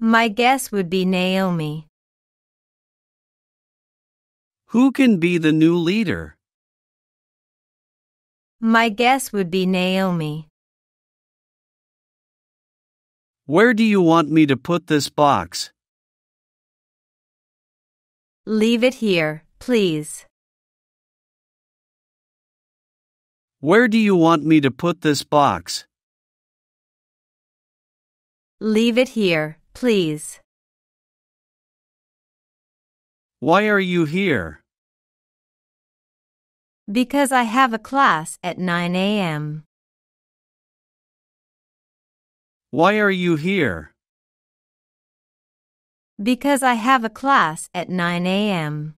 My guess would be Naomi. Who can be the new leader? My guess would be Naomi. Where do you want me to put this box? Leave it here, please. Where do you want me to put this box? Leave it here, please. Why are you here? Because I have a class at 9 a.m. Why are you here? Because I have a class at 9 a.m.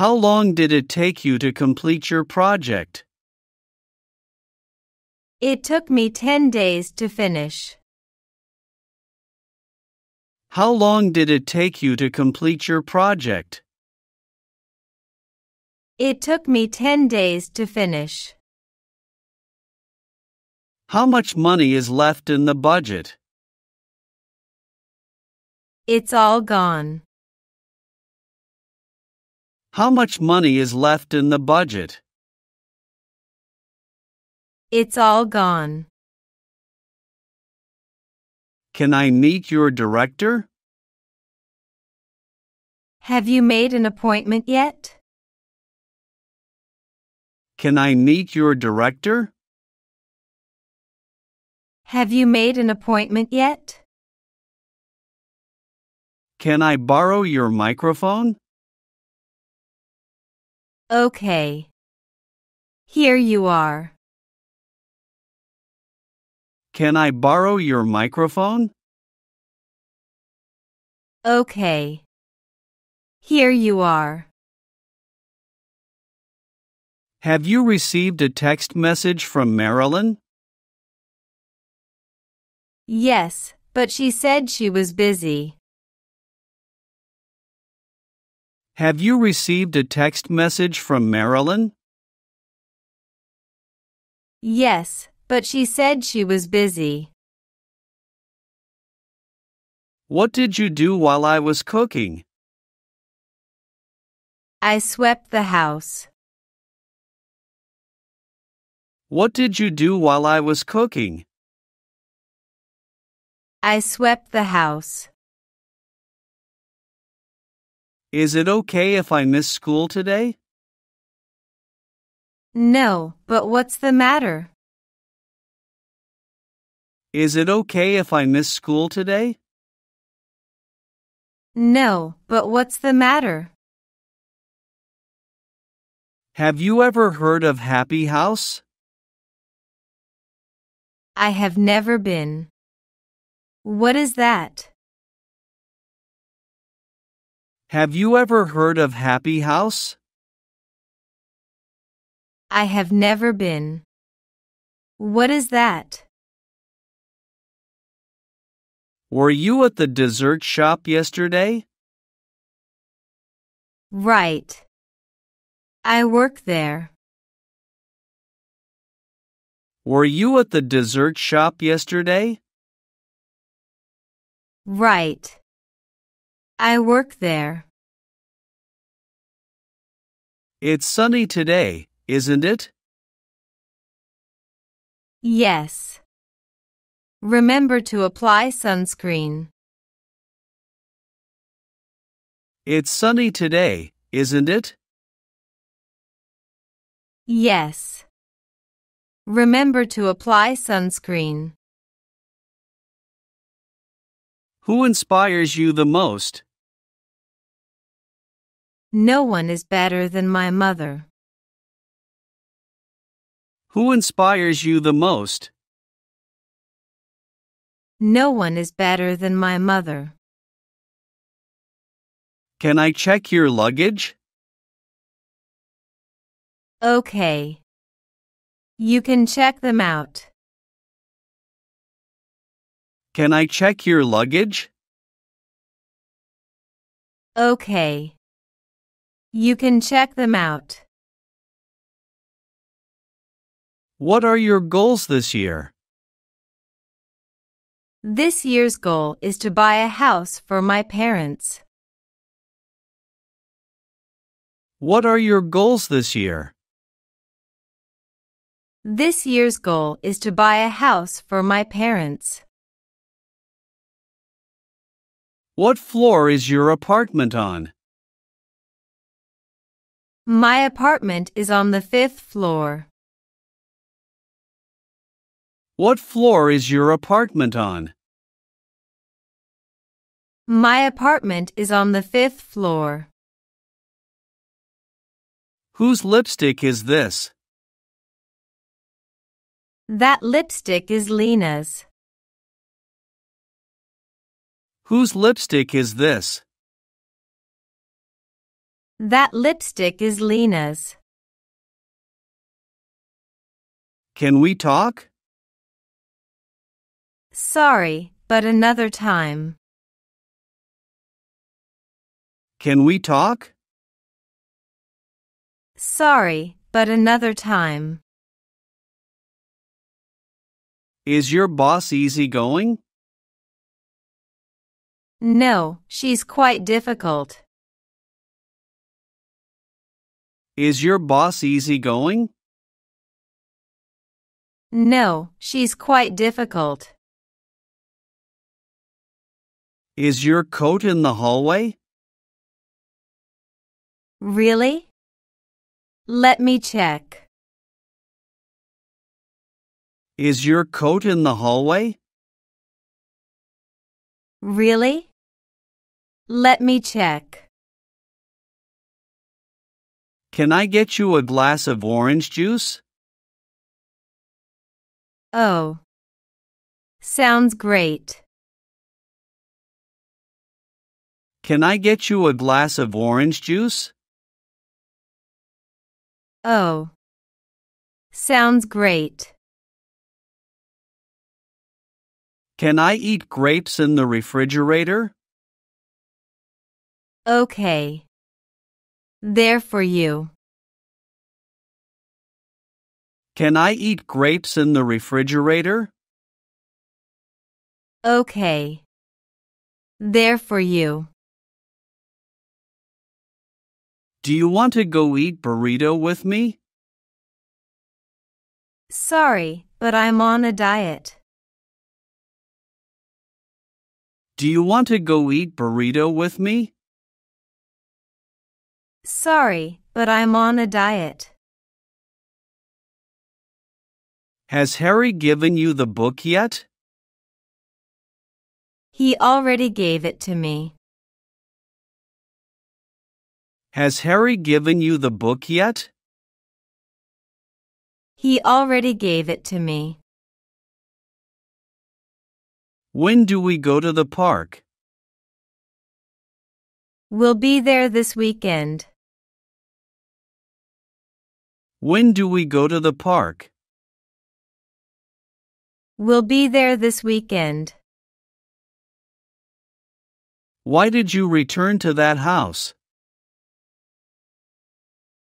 How long did it take you to complete your project? It took me 10 days to finish. How long did it take you to complete your project? It took me 10 days to finish. How much money is left in the budget? It's all gone. How much money is left in the budget? It's all gone. Can I meet your director? Have you made an appointment yet? Can I meet your director? Have you made an appointment yet? Can I borrow your microphone? Okay. Here you are. Can I borrow your microphone? Okay. Here you are. Have you received a text message from Marilyn? Yes, but she said she was busy. Have you received a text message from Marilyn? Yes, but she said she was busy. What did you do while I was cooking? I swept the house. What did you do while I was cooking? I swept the house. Is it okay if I miss school today? No, but what's the matter? Is it okay if I miss school today? No, but what's the matter? Have you ever heard of Happy House? I have never been. What is that? Have you ever heard of Happy House? I have never been. What is that? Were you at the dessert shop yesterday? Right. I work there. Were you at the dessert shop yesterday? Right. I work there. It's sunny today, isn't it? Yes. Remember to apply sunscreen. It's sunny today, isn't it? Yes. Remember to apply sunscreen. Who inspires you the most? No one is better than my mother. Who inspires you the most? No one is better than my mother. Can I check your luggage? Okay. You can check them out. Can I check your luggage? Okay. You can check them out. What are your goals this year? This year's goal is to buy a house for my parents. What are your goals this year? This year's goal is to buy a house for my parents. What floor is your apartment on? My apartment is on the fifth floor. What floor is your apartment on? My apartment is on the fifth floor. Whose lipstick is this? That lipstick is Lena's. Whose lipstick is this? That lipstick is Lena's. Can we talk? Sorry, but another time. Can we talk? Sorry, but another time. Is your boss easygoing? No, she's quite difficult. Is your boss easygoing? No, she's quite difficult. Is your coat in the hallway? Really? Let me check. Is your coat in the hallway? Really? Let me check. Can I get you a glass of orange juice? Oh. Sounds great. Can I get you a glass of orange juice? Oh. Sounds great. Can I eat grapes in the refrigerator? Okay. They're for you. Can I eat grapes in the refrigerator? Okay. They're for you. Do you want to go eat burrito with me? Sorry, but I'm on a diet. Do you want to go eat burrito with me? Sorry, but I'm on a diet. Has Harry given you the book yet? He already gave it to me. Has Harry given you the book yet? He already gave it to me. When do we go to the park? We'll be there this weekend. When do we go to the park? We'll be there this weekend. Why did you return to that house?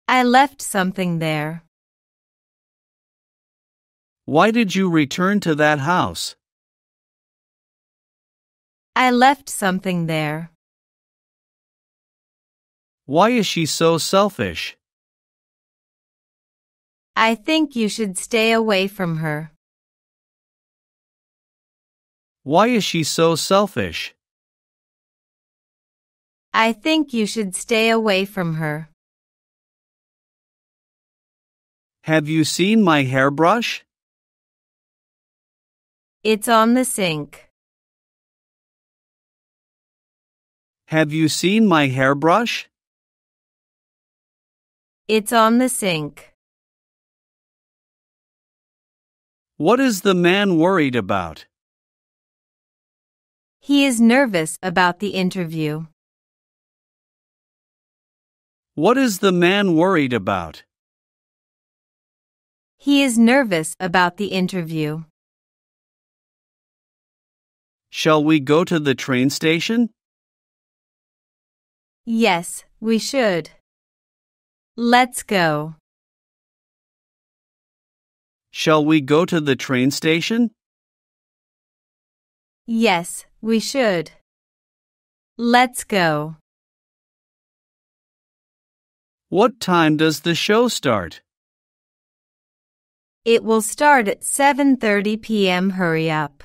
I left something there. Why did you return to that house? I left something there. Why is she so selfish? I think you should stay away from her. Why is she so selfish? I think you should stay away from her. Have you seen my hairbrush? It's on the sink. Have you seen my hairbrush? It's on the sink. What is the man worried about? He is nervous about the interview. What is the man worried about? He is nervous about the interview. Shall we go to the train station? Yes, we should. Let's go. Shall we go to the train station? Yes, we should. Let's go. What time does the show start? It will start at 7:30 p.m. Hurry up.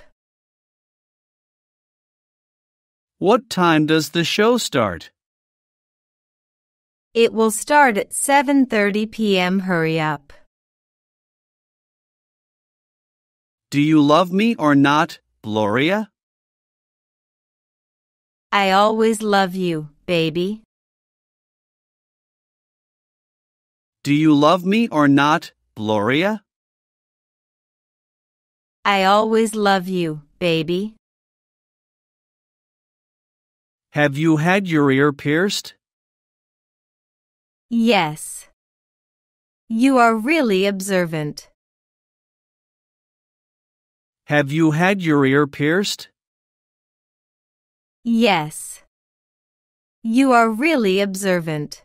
What time does the show start? It will start at 7:30 p.m. Hurry up. Do you love me or not, Gloria? I always love you, baby. Do you love me or not, Gloria? I always love you, baby. Have you had your ear pierced? Yes. You are really observant. Have you had your ear pierced? Yes. You are really observant.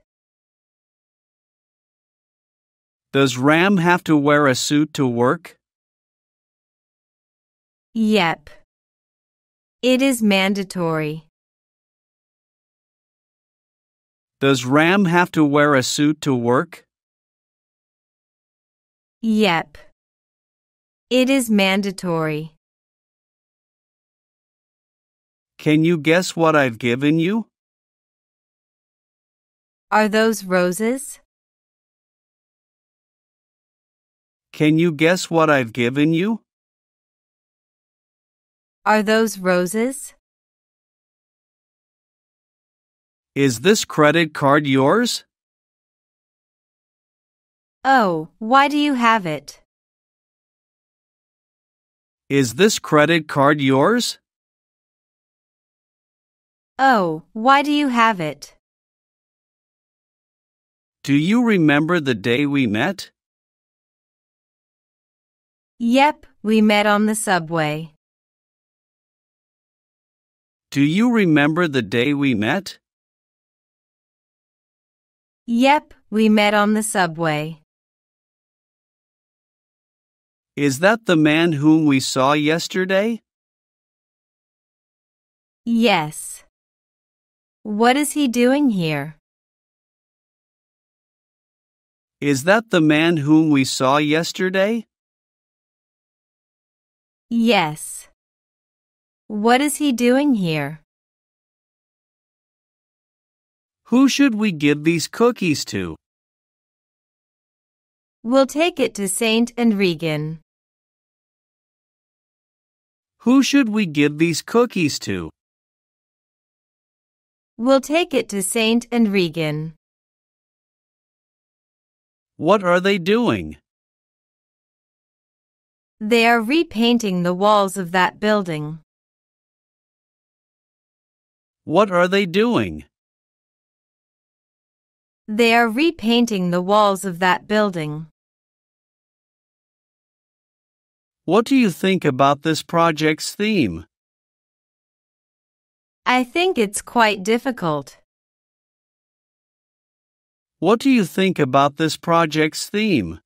Does Ram have to wear a suit to work? Yep. It is mandatory. Does Ram have to wear a suit to work? Yep. It is mandatory. Can you guess what I've given you? Are those roses? Can you guess what I've given you? Are those roses? Is this credit card yours? Oh, why do you have it? Is this credit card yours? Oh, why do you have it? Do you remember the day we met? Yep, we met on the subway. Do you remember the day we met? Yep, we met on the subway. Is that the man whom we saw yesterday? Yes. What is he doing here? Is that the man whom we saw yesterday? Yes. What is he doing here? Who should we give these cookies to? We'll take it to Saint and Regan. Who should we give these cookies to? We'll take it to Saint and Regan. What are they doing? They are repainting the walls of that building. What are they doing? They are repainting the walls of that building. What do you think about this project's theme? I think it's quite difficult. What do you think about this project's theme?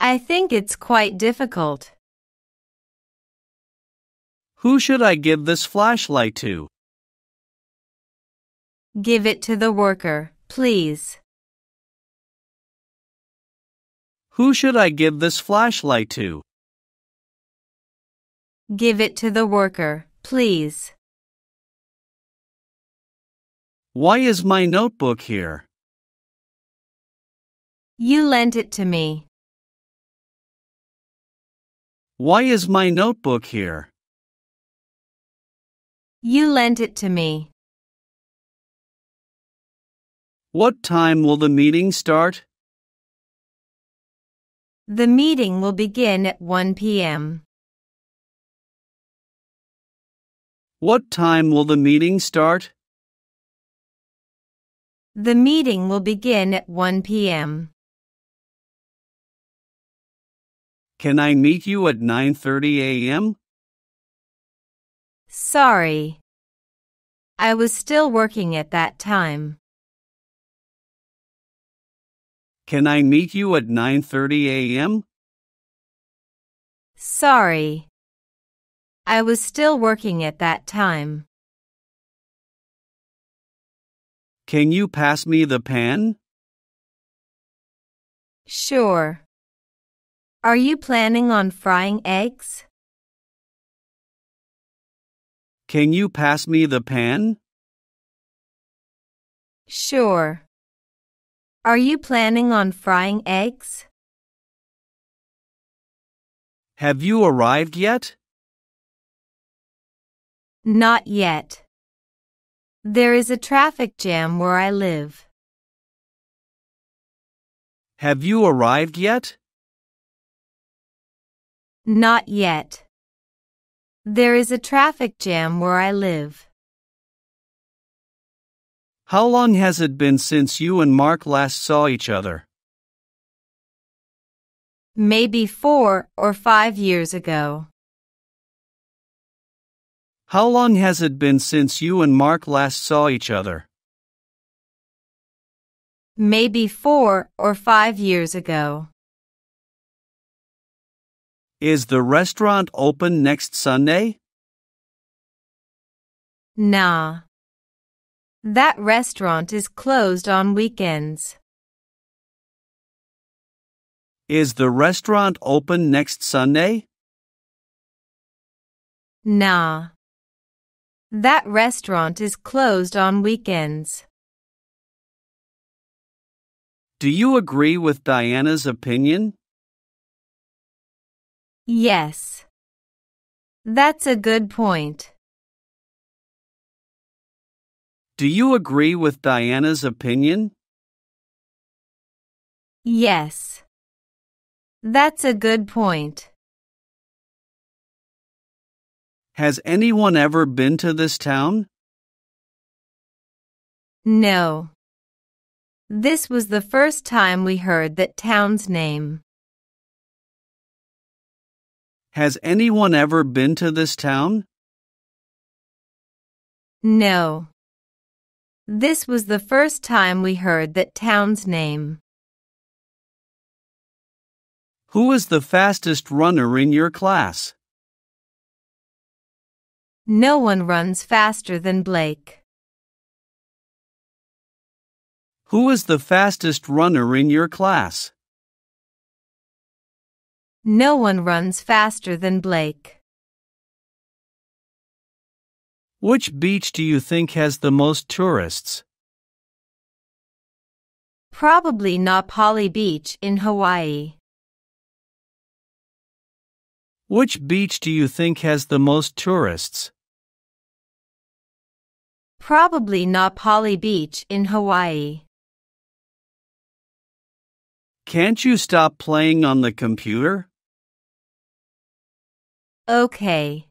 I think it's quite difficult. Who should I give this flashlight to? Give it to the worker, please. Who should I give this flashlight to? Give it to the worker, please. Why is my notebook here? You lent it to me. Why is my notebook here? You lent it to me. What time will the meeting start? The meeting will begin at 1 p.m. What time will the meeting start? The meeting will begin at 1 p.m. Can I meet you at 9:30 a.m.? Sorry. I was still working at that time. Can I meet you at 9:30 a.m.? Sorry. I was still working at that time. Can you pass me the pan? Sure. Are you planning on frying eggs? Can you pass me the pan? Sure. Are you planning on frying eggs? Have you arrived yet? Not yet. There is a traffic jam where I live. Have you arrived yet? Not yet. There is a traffic jam where I live. How long has it been since you and Mark last saw each other? Maybe four or five years ago. How long has it been since you and Mark last saw each other? Maybe four or five years ago. Is the restaurant open next Sunday? Nah. That restaurant is closed on weekends. Is the restaurant open next Sunday? Nah. That restaurant is closed on weekends. Do you agree with Diana's opinion? Yes. That's a good point. Do you agree with Diana's opinion? Yes. That's a good point. Has anyone ever been to this town? No. This was the first time we heard that town's name. Has anyone ever been to this town? No. This was the first time we heard that town's name. Who is the fastest runner in your class? No one runs faster than Blake. Who is the fastest runner in your class? No one runs faster than Blake. Which beach do you think has the most tourists? Probably Napali Beach in Hawaii. Which beach do you think has the most tourists? Probably Napali Beach in Hawaii. Can't you stop playing on the computer? Okay.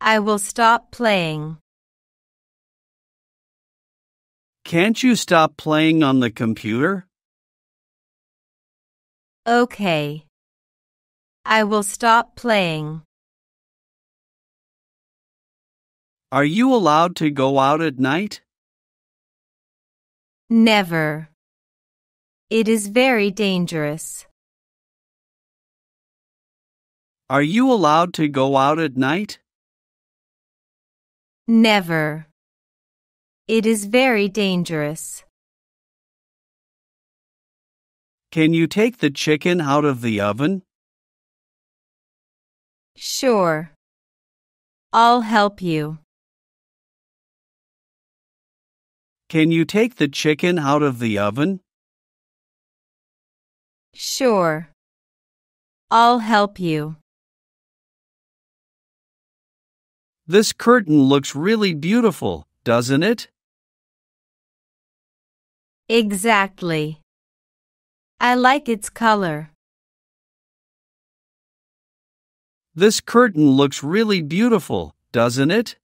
I will stop playing. Can't you stop playing on the computer? Okay. I will stop playing. Are you allowed to go out at night? Never. It is very dangerous. Are you allowed to go out at night? Never. It is very dangerous. Can you take the chicken out of the oven? Sure. I'll help you. Can you take the chicken out of the oven? Sure. I'll help you. This curtain looks really beautiful, doesn't it? Exactly. I like its color. This curtain looks really beautiful, doesn't it?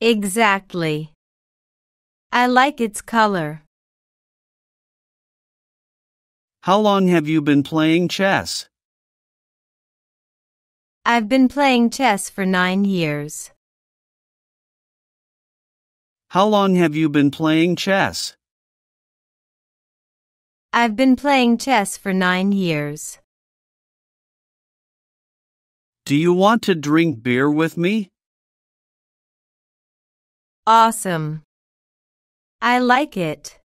Exactly. I like its color. How long have you been playing chess? I've been playing chess for nine years. How long have you been playing chess? I've been playing chess for nine years. Do you want to drink beer with me? Awesome. I like it.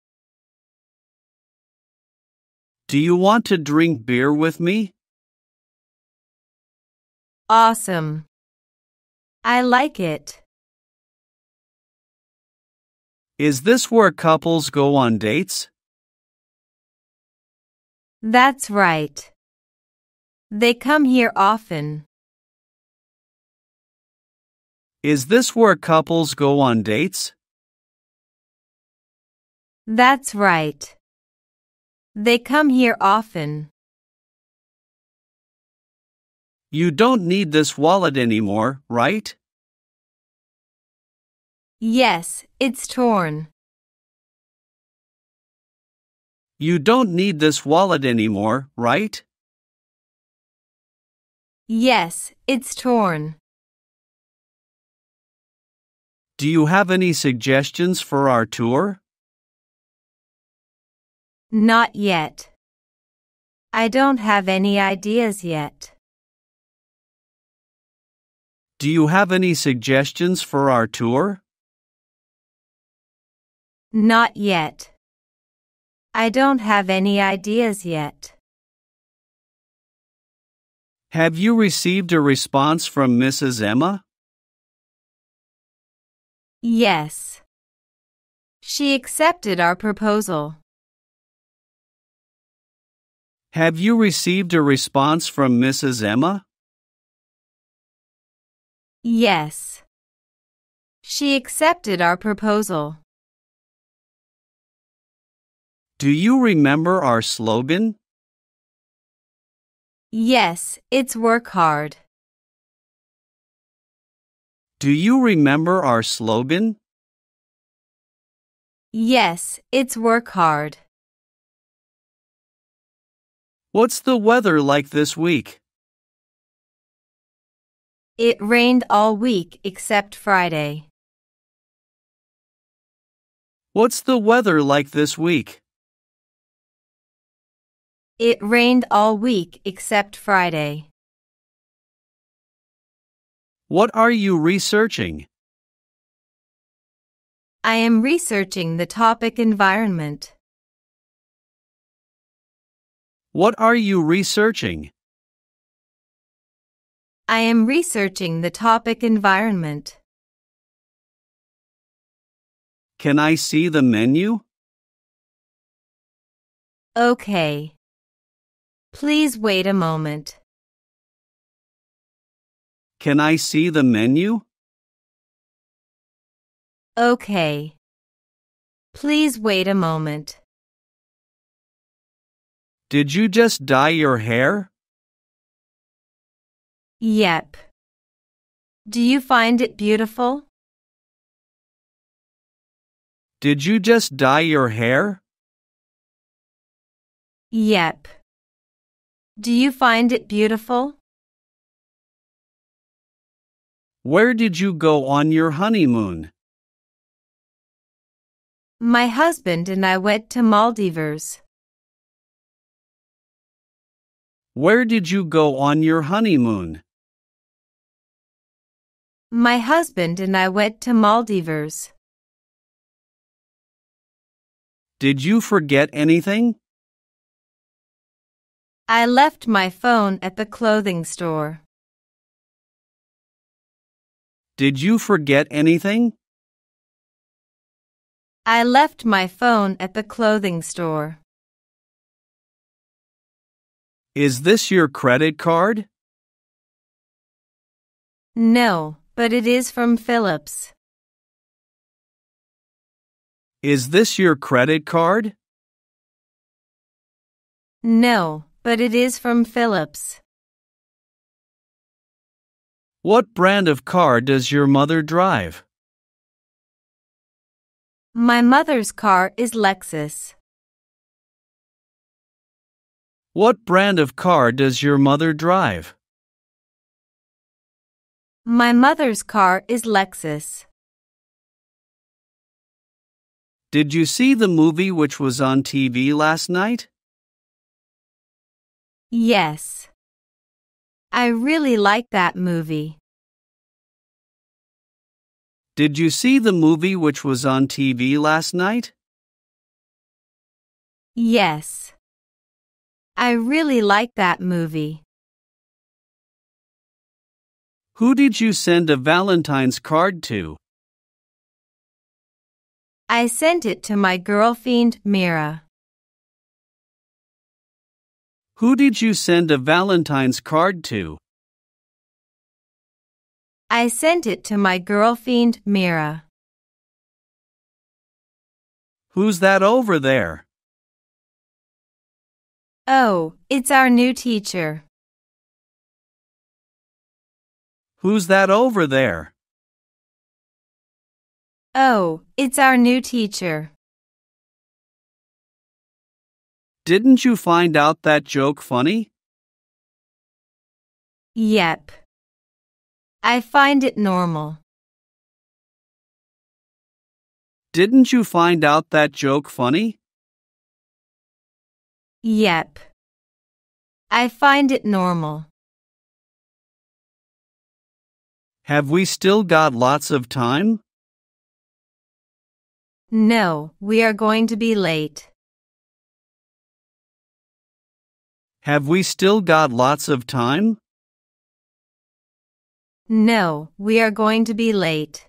Do you want to drink beer with me? Awesome. I like it. Is this where couples go on dates? That's right. They come here often. Is this where couples go on dates? That's right. They come here often. You don't need this wallet anymore, right? Yes, it's torn. You don't need this wallet anymore, right? Yes, it's torn. Do you have any suggestions for our tour? Not yet. I don't have any ideas yet. Do you have any suggestions for our tour? Not yet. I don't have any ideas yet. Have you received a response from Mrs. Emma? Yes. She accepted our proposal. Have you received a response from Mrs. Emma? Yes. She accepted our proposal. Do you remember our slogan? Yes, it's work hard. Do you remember our slogan? Yes, it's work hard. What's the weather like this week? It rained all week except Friday. What's the weather like this week? It rained all week except Friday. What are you researching? I am researching the topic environment. What are you researching? I am researching the topic environment. Can I see the menu? Okay. Please wait a moment. Can I see the menu? Okay. Please wait a moment. Did you just dye your hair? Yep. Do you find it beautiful? Did you just dye your hair? Yep. Do you find it beautiful? Where did you go on your honeymoon? My husband and I went to Maldives. Where did you go on your honeymoon? My husband and I went to Maldives. Did you forget anything? I left my phone at the clothing store. Did you forget anything? I left my phone at the clothing store. Is this your credit card? No, but it is from Philips. Is this your credit card? No, but it is from Philips. What brand of car does your mother drive? My mother's car is Lexus. What brand of car does your mother drive? My mother's car is Lexus. Did you see the movie which was on TV last night? Yes. I really like that movie. Did you see the movie which was on TV last night? Yes. I really like that movie. Who did you send a Valentine's card to? I sent it to my girlfriend, Mira. Who did you send a Valentine's card to? I sent it to my girlfriend, Mira. Who's that over there? Oh, it's our new teacher. Who's that over there? Oh, it's our new teacher. Didn't you find out that joke funny? Yep. I find it normal. Didn't you find out that joke funny? Yep. I find it normal. Have we still got lots of time? No, we are going to be late. Have we still got lots of time? No, we are going to be late.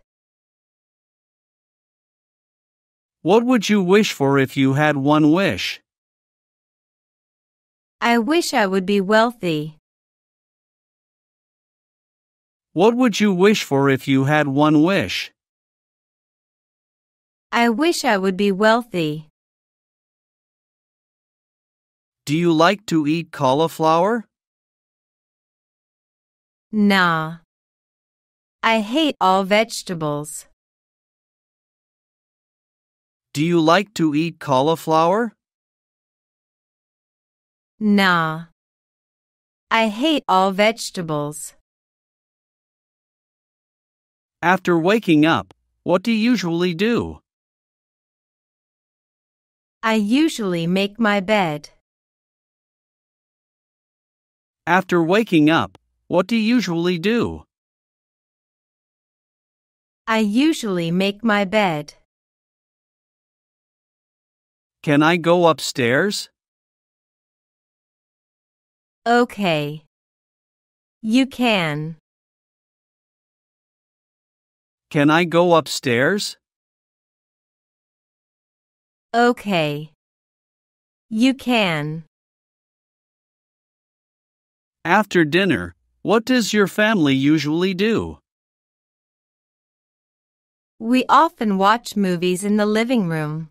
What would you wish for if you had one wish? I wish I would be wealthy. What would you wish for if you had one wish? I wish I would be wealthy. Do you like to eat cauliflower? Nah. I hate all vegetables. Do you like to eat cauliflower? Nah. I hate all vegetables. After waking up, what do you usually do? I usually make my bed. After waking up, what do you usually do? I usually make my bed. Can I go upstairs? Okay. You can. Can I go upstairs? Okay. You can. After dinner, what does your family usually do? We often watch movies in the living room.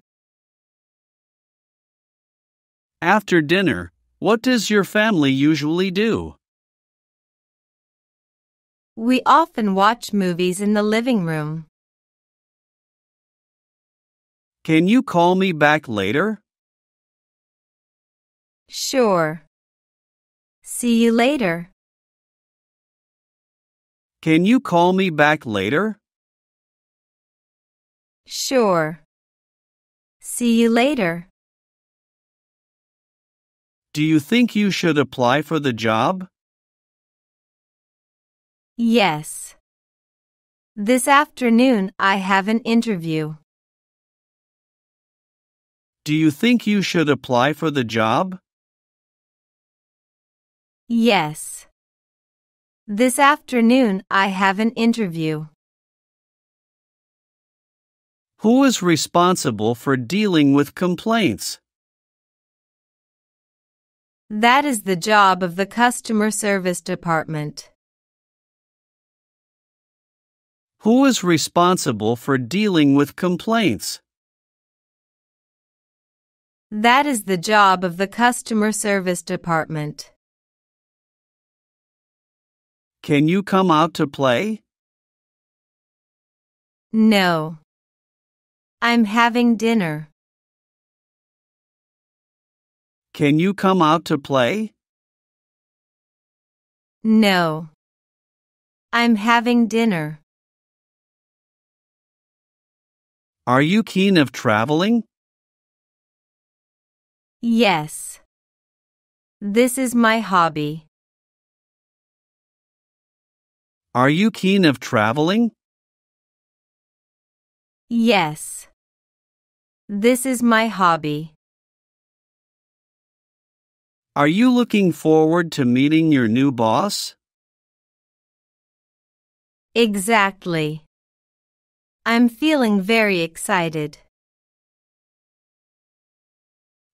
After dinner, what does your family usually do? We often watch movies in the living room. Can you call me back later? Sure. See you later. Can you call me back later? Sure. See you later. Do you think you should apply for the job? Yes. This afternoon I have an interview. Do you think you should apply for the job? Yes. This afternoon I have an interview. Who is responsible for dealing with complaints? That is the job of the customer service department. Who is responsible for dealing with complaints? That is the job of the customer service department. Can you come out to play? No. I'm having dinner. Can you come out to play? No. I'm having dinner. Are you keen of traveling? Yes. This is my hobby. Are you keen of traveling? Yes. This is my hobby. Are you looking forward to meeting your new boss? Exactly. I'm feeling very excited.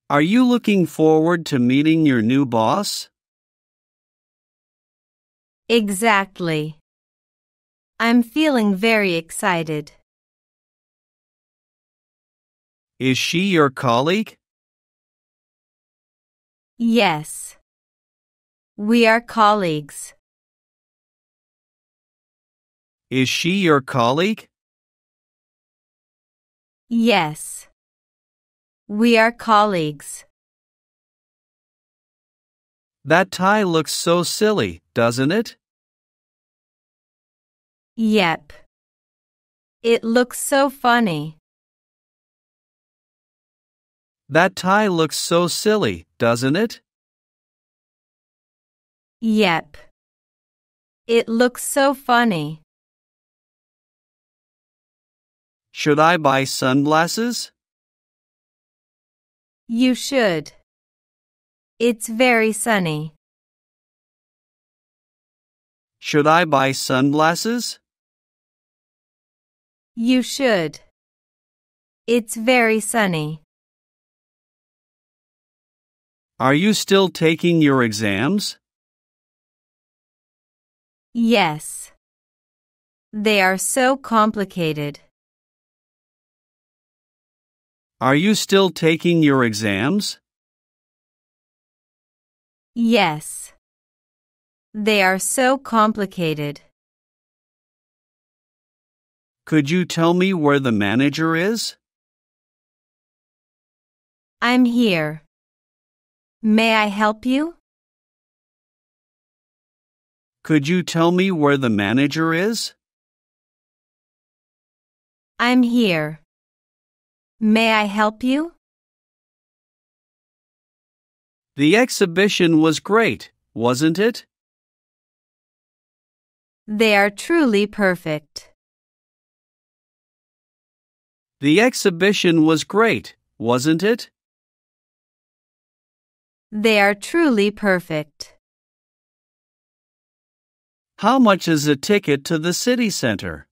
Are you looking forward to meeting your new boss? Exactly. I'm feeling very excited. Is she your colleague? Yes. We are colleagues. Is she your colleague? Yes. We are colleagues. That tie looks so silly, doesn't it? Yep. It looks so funny. That tie looks so silly, doesn't it? Yep. It looks so funny. Should I buy sunglasses? You should. It's very sunny. Should I buy sunglasses? You should. It's very sunny. Are you still taking your exams? Yes. They are so complicated. Are you still taking your exams? Yes. They are so complicated. Could you tell me where the manager is? I'm here. May I help you? Could you tell me where the manager is? I'm here. May I help you? The exhibition was great, wasn't it? They are truly perfect. The exhibition was great, wasn't it? They are truly perfect. How much is a ticket to the city center?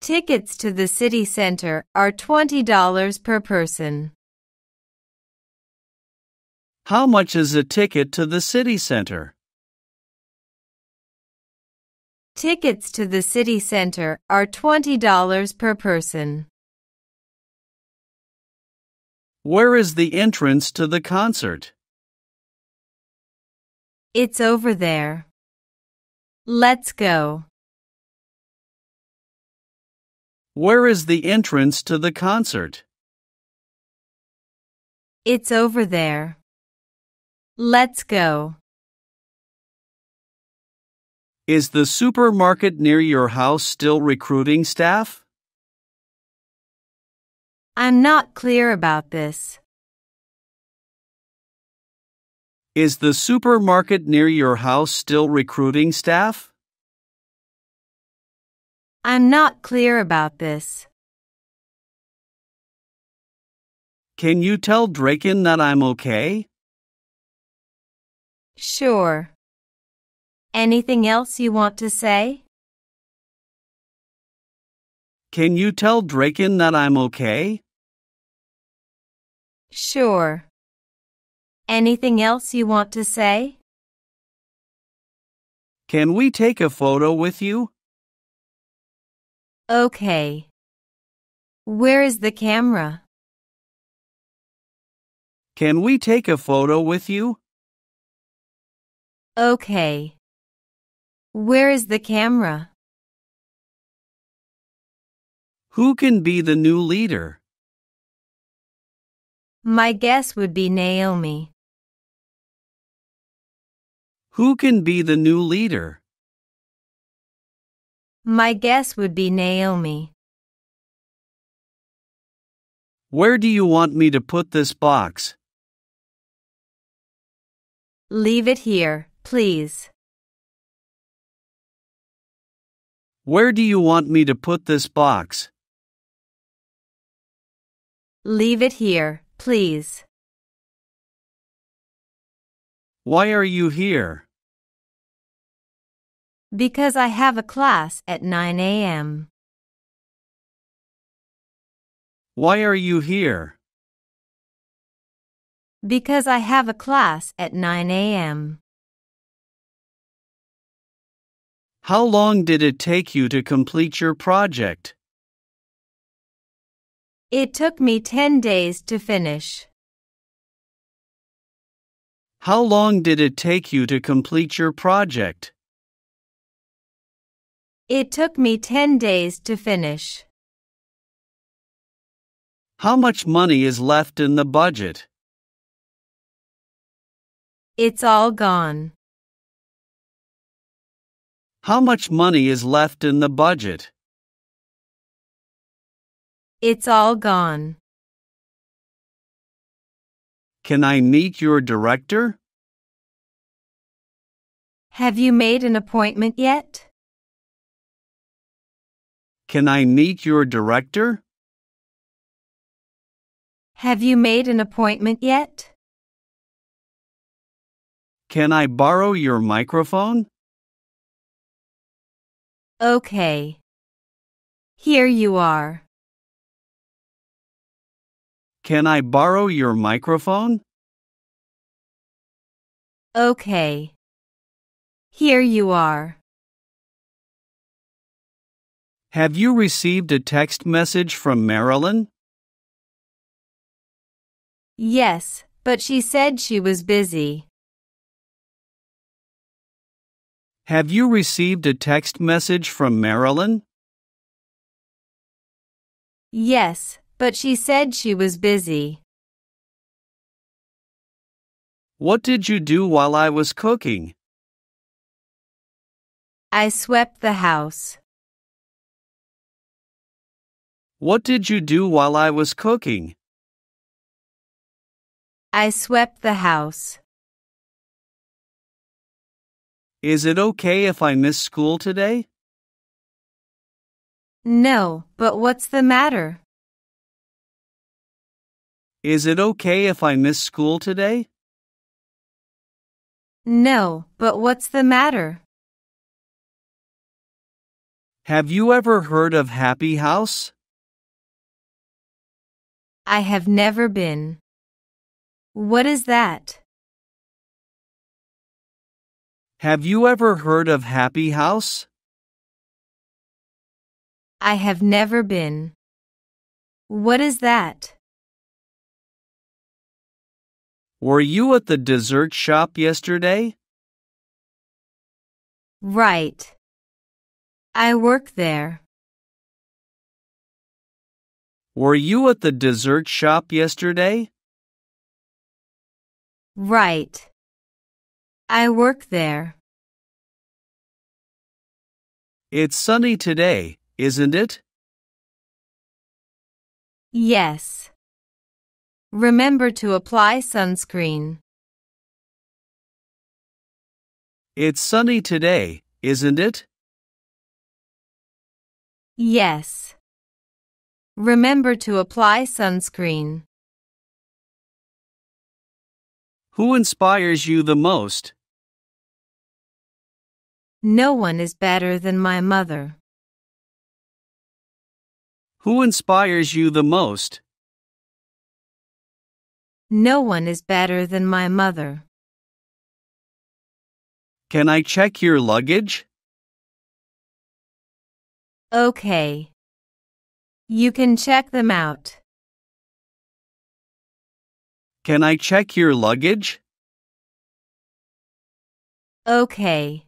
Tickets to the city center are $20 per person. How much is a ticket to the city center? Tickets to the city center are $20 per person. Where is the entrance to the concert? It's over there. Let's go. Where is the entrance to the concert? It's over there. Let's go. Is the supermarket near your house still recruiting staff? I'm not clear about this. Is the supermarket near your house still recruiting staff? I'm not clear about this. Can you tell Draken that I'm okay? Sure. Anything else you want to say? Can you tell Draken that I'm okay? Sure. Anything else you want to say? Can we take a photo with you? Okay. Where is the camera? Can we take a photo with you? Okay. Where is the camera? Who can be the new leader? My guess would be Naomi. Who can be the new leader? My guess would be Naomi. Where do you want me to put this box? Leave it here, please. Where do you want me to put this box? Leave it here, please. Why are you here? Because I have a class at 9 a.m. Why are you here? Because I have a class at 9 a.m. How long did it take you to complete your project? It took me 10 days to finish. How long did it take you to complete your project? It took me 10 days to finish. How much money is left in the budget? It's all gone. How much money is left in the budget? It's all gone. Can I meet your director? Have you made an appointment yet? Can I meet your director? Have you made an appointment yet? Can I borrow your microphone? Okay. Here you are. Can I borrow your microphone? Okay. Here you are. Have you received a text message from Marilyn? Yes, but she said she was busy. Have you received a text message from Marilyn? Yes, but she said she was busy. What did you do while I was cooking? I swept the house. What did you do while I was cooking? I swept the house. Is it okay if I miss school today? No, but what's the matter? Is it okay if I miss school today? No, but what's the matter? Have you ever heard of Happy House? I have never been. What is that? Have you ever heard of Happy House? I have never been. What is that? Were you at the dessert shop yesterday? Right. I work there. Were you at the dessert shop yesterday? Right. I work there. It's sunny today, isn't it? Yes. Remember to apply sunscreen. It's sunny today, isn't it? Yes. Remember to apply sunscreen. Who inspires you the most? No one is better than my mother. Who inspires you the most? No one is better than my mother. Can I check your luggage? Okay. You can check them out. Can I check your luggage? Okay.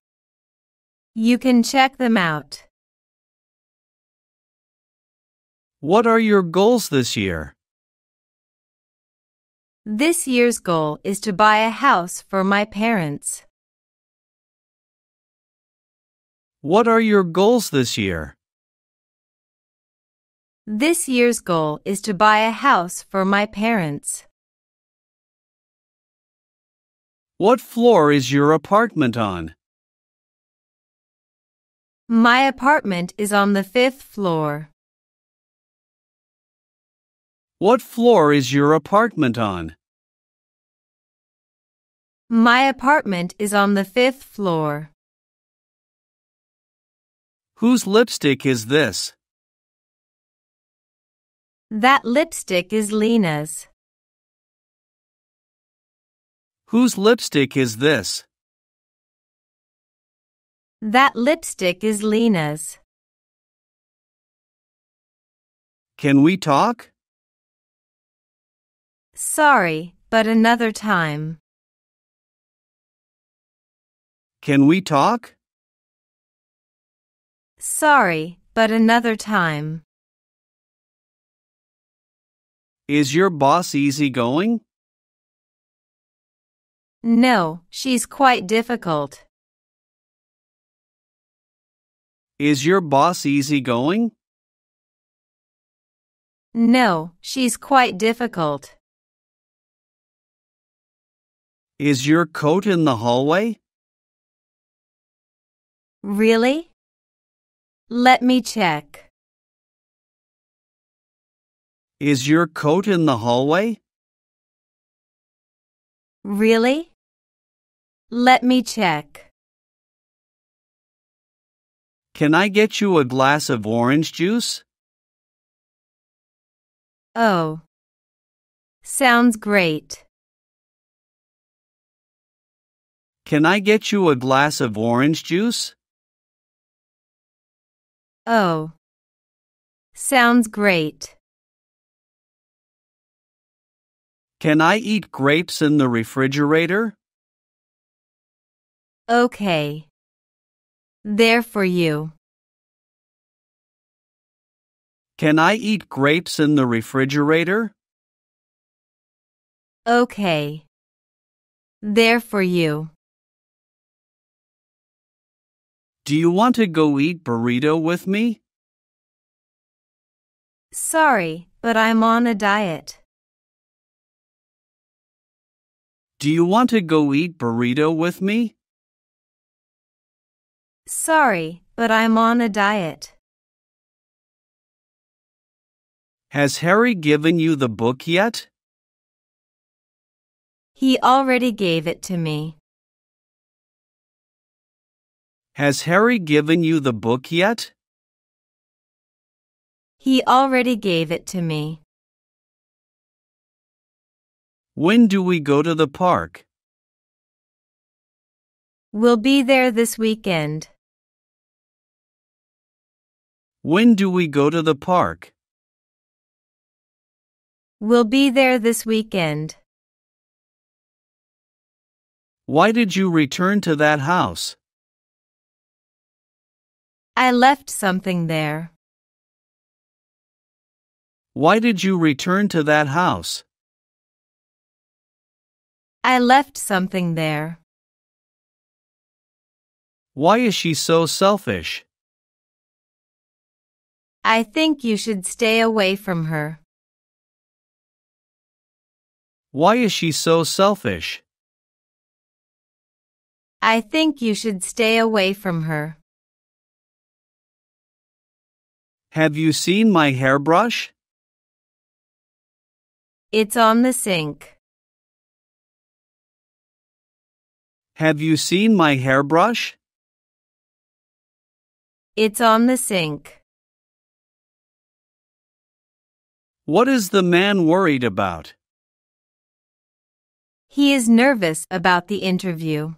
You can check them out. What are your goals this year? This year's goal is to buy a house for my parents. What are your goals this year? This year's goal is to buy a house for my parents. What floor is your apartment on? My apartment is on the fifth floor. What floor is your apartment on? My apartment is on the fifth floor. Whose lipstick is this? That lipstick is Lena's. Whose lipstick is this? That lipstick is Lena's. Can we talk? Sorry, but another time. Can we talk? Sorry, but another time. Is your boss easygoing? No, she's quite difficult. Is your boss easygoing? No, she's quite difficult. Is your coat in the hallway? Really? Let me check. Is your coat in the hallway? Really? Let me check. Can I get you a glass of orange juice? Oh. Sounds great. Can I get you a glass of orange juice? Oh. Sounds great. Can I eat grapes in the refrigerator? Okay. They're for you. Can I eat grapes in the refrigerator? Okay. They're for you. Do you want to go eat burrito with me? Sorry, but I'm on a diet. Do you want to go eat burrito with me? Sorry, but I'm on a diet. Has Harry given you the book yet? He already gave it to me. Has Harry given you the book yet? He already gave it to me. When do we go to the park? We'll be there this weekend. When do we go to the park? We'll be there this weekend. Why did you return to that house? I left something there. Why did you return to that house? I left something there. Why is she so selfish? I think you should stay away from her. Why is she so selfish? I think you should stay away from her. Have you seen my hairbrush? It's on the sink. Have you seen my hairbrush? It's on the sink. What is the man worried about? He is nervous about the interview.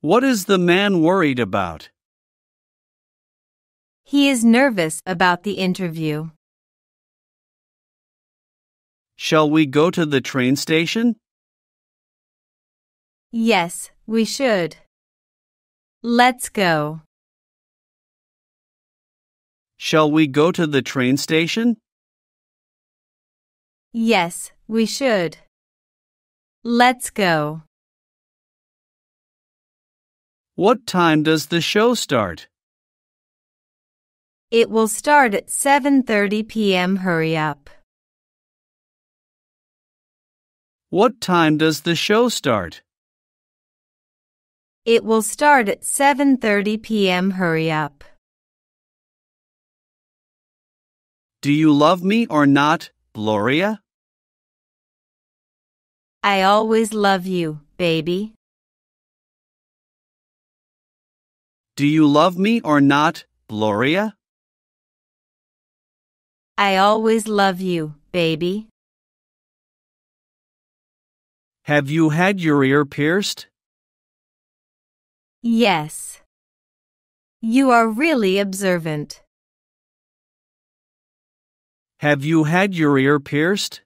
What is the man worried about? He is nervous about the interview. Shall we go to the train station? Yes, we should. Let's go. Shall we go to the train station? Yes, we should. Let's go. What time does the show start? It will start at 7:30 p.m. Hurry up. What time does the show start? It will start at 7:30 p.m. Hurry up. Do you love me or not, Gloria? I always love you, baby. Do you love me or not, Gloria? I always love you, baby. Have you had your ear pierced? Yes. You are really observant. Have you had your ear pierced?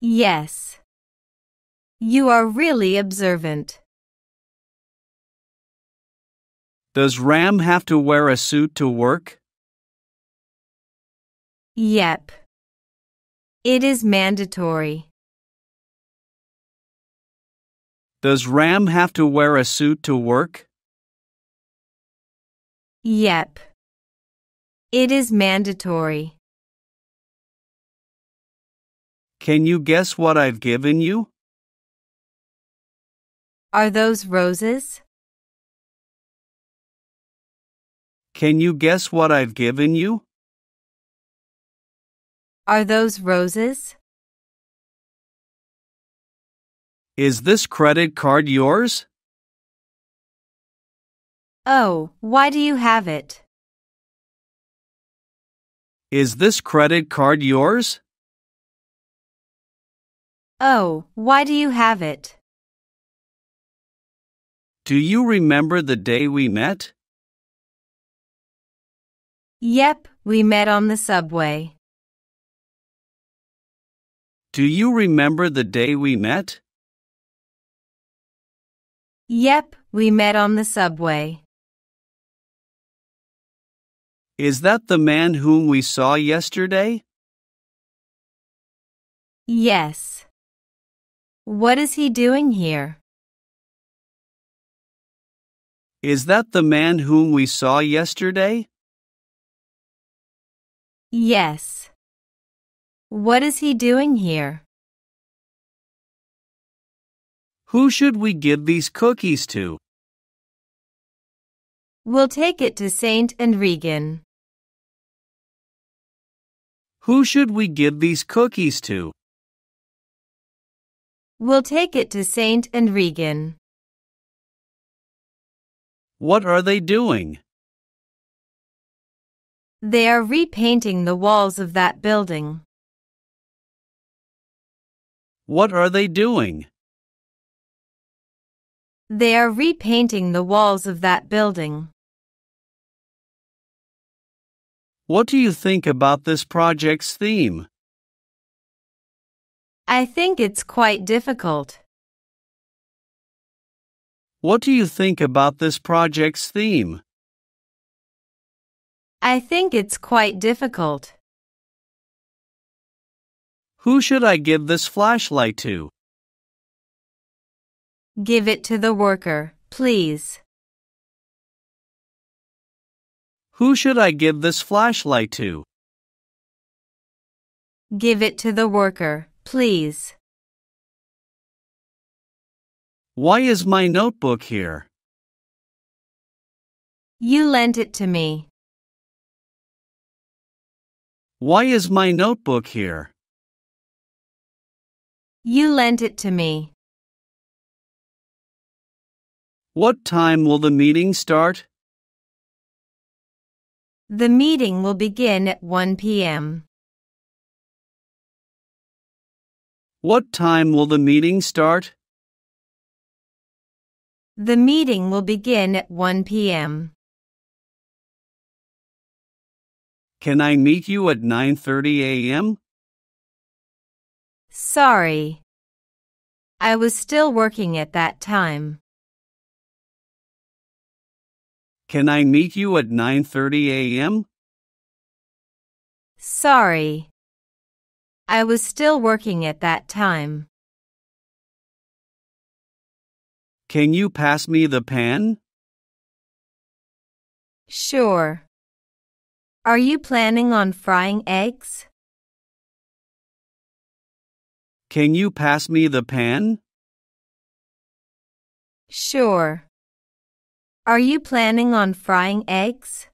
Yes. You are really observant. Does Ram have to wear a suit to work? Yep. It is mandatory. Does Ram have to wear a suit to work? Yep. It is mandatory. Can you guess what I've given you? Are those roses? Can you guess what I've given you? Are those roses? Is this credit card yours? Oh, why do you have it? Is this credit card yours? Oh, why do you have it? Do you remember the day we met? Yep, we met on the subway. Do you remember the day we met? Yep, we met on the subway. Is that the man whom we saw yesterday? Yes. What is he doing here? Is that the man whom we saw yesterday? Yes. What is he doing here? Who should we give these cookies to? We'll take it to Saint and Regan. Who should we give these cookies to? We'll take it to Saint and Regan. What are they doing? They are repainting the walls of that building. What are they doing? They are repainting the walls of that building. What do you think about this project's theme? I think it's quite difficult. What do you think about this project's theme? I think it's quite difficult. Who should I give this flashlight to? Give it to the worker, please. Who should I give this flashlight to? Give it to the worker, please. Why is my notebook here? You lent it to me. Why is my notebook here? You lent it to me. What time will the meeting start? The meeting will begin at 1 p.m. What time will the meeting start? The meeting will begin at 1 p.m. Can I meet you at 9:30 a.m.? Sorry. I was still working at that time. Can I meet you at 9:30 a.m.? Sorry. I was still working at that time. Can you pass me the pen? Sure. Are you planning on frying eggs? Can you pass me the pen? Sure. Are you planning on frying eggs?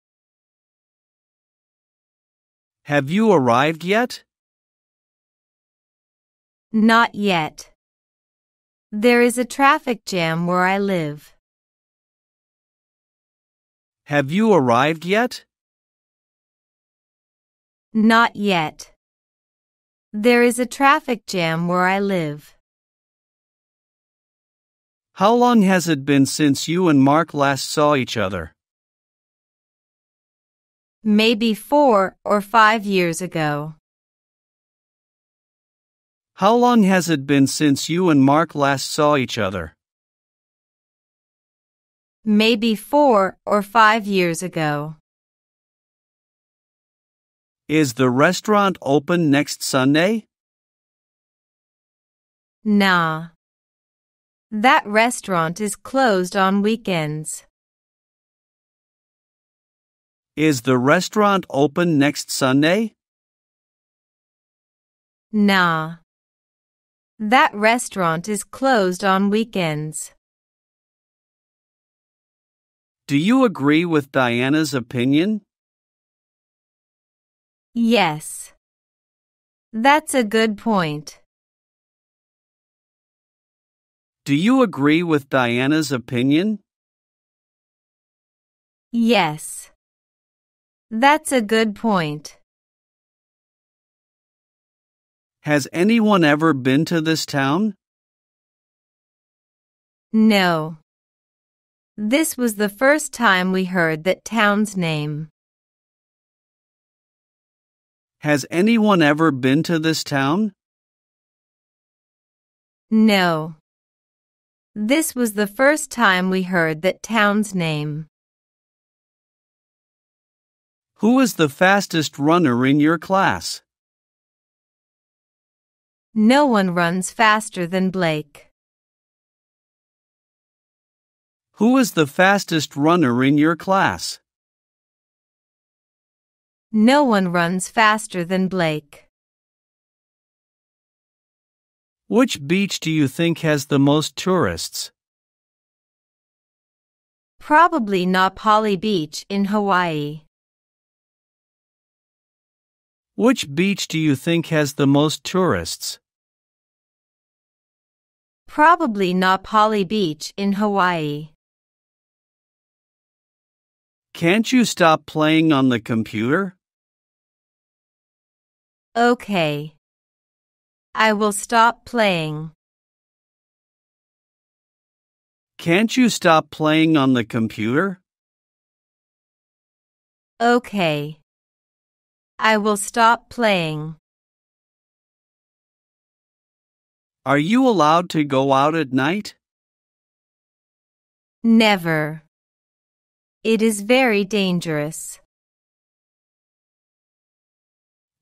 Have you arrived yet? Not yet. There is a traffic jam where I live. Have you arrived yet? Not yet. There is a traffic jam where I live. How long has it been since you and Mark last saw each other? Maybe four or five years ago. How long has it been since you and Mark last saw each other? Maybe four or five years ago. Is the restaurant open next Sunday? Nah. That restaurant is closed on weekends. Is the restaurant open next Sunday? Nah. That restaurant is closed on weekends. Do you agree with Diana's opinion? Yes. That's a good point. Do you agree with Diana's opinion? Yes. That's a good point. Has anyone ever been to this town? No. This was the first time we heard that town's name. Has anyone ever been to this town? No. This was the first time we heard that town's name. Who is the fastest runner in your class? No one runs faster than Blake. Who is the fastest runner in your class? No one runs faster than Blake. Which beach do you think has the most tourists? Probably Napali Beach in Hawaii. Which beach do you think has the most tourists? Probably Napali Beach in Hawaii. Can't you stop playing on the computer? Okay. I will stop playing. Can't you stop playing on the computer? Okay. I will stop playing. Are you allowed to go out at night? Never. It is very dangerous.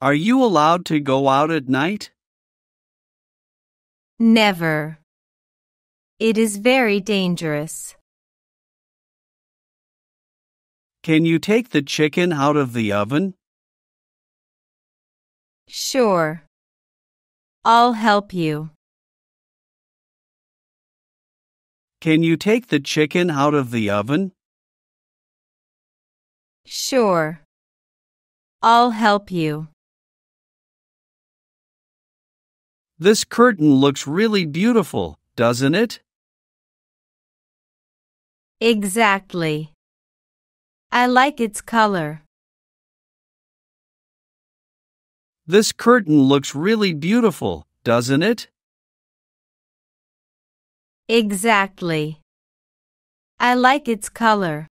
Are you allowed to go out at night? Never. It is very dangerous. Can you take the chicken out of the oven? Sure. I'll help you. Can you take the chicken out of the oven? Sure. I'll help you. This curtain looks really beautiful, doesn't it? Exactly. I like its color. This curtain looks really beautiful, doesn't it? Exactly. I like its color.